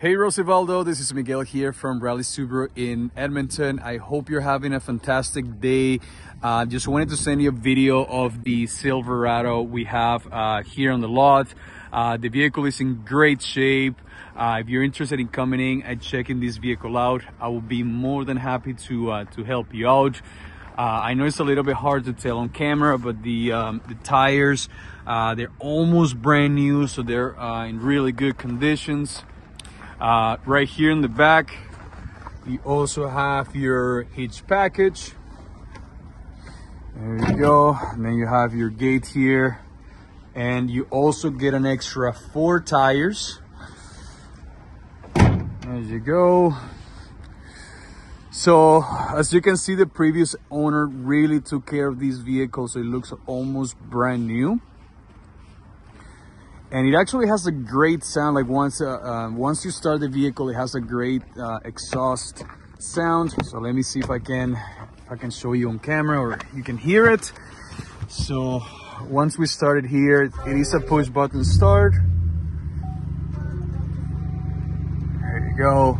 Hey Rosivaldo, this is Miguel here from Rally Subaru in Edmonton. I hope you're having a fantastic day. Uh, just wanted to send you a video of the Silverado we have uh, here on the lot. Uh, the vehicle is in great shape. Uh, if you're interested in coming in and checking this vehicle out, I will be more than happy to uh, to help you out. Uh, I know it's a little bit hard to tell on camera, but the um, the tires they're almost brand new, so they're in really good conditions. Uh, right here in the back, you also have your hitch package. There you go. And then you have your gate here. And you also get an extra four tires. There you go. So as you can see, the previous owner really took care of this vehicle. So it looks almost brand new and it actually has a great sound like once uh, uh, once you start the vehicle it has a great uh, exhaust sound. So let me see if i can if i can show you on camera or you can hear it. So once we started here it is a push button start. There you go.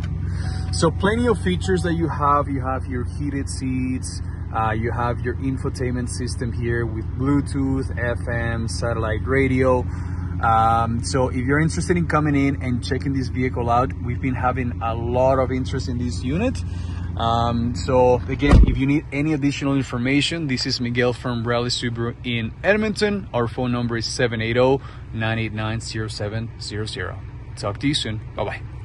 So plenty of features that you have. You have your heated seats. Uh, you have your infotainment system here with bluetooth fm satellite radio um, so if you're interested in coming in and checking this vehicle out, we've been having a lot of interest in this unit. Um, so again, if you need any additional information, this is Miguel from Rally Subaru in Edmonton. Our phone number is 780-989-0700. Talk to you soon. Bye-bye.